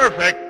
perfect.